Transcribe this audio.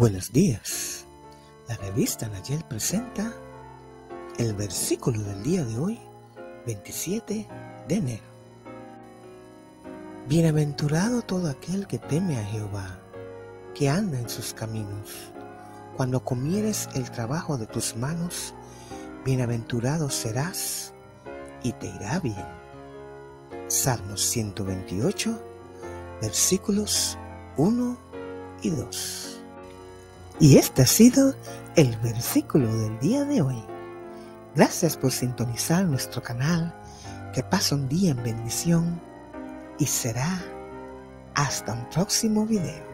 Buenos días. La revista Nayel presenta el versículo del día de hoy, 27 de enero. Bienaventurado todo aquel que teme a Jehová, que anda en sus caminos. Cuando comieres el trabajo de tus manos, bienaventurado serás y te irá bien. Salmos 128, versículos 1 y 2. Y este ha sido el versículo del día de hoy. Gracias por sintonizar nuestro canal. Que pase un día en bendición y será hasta un próximo video.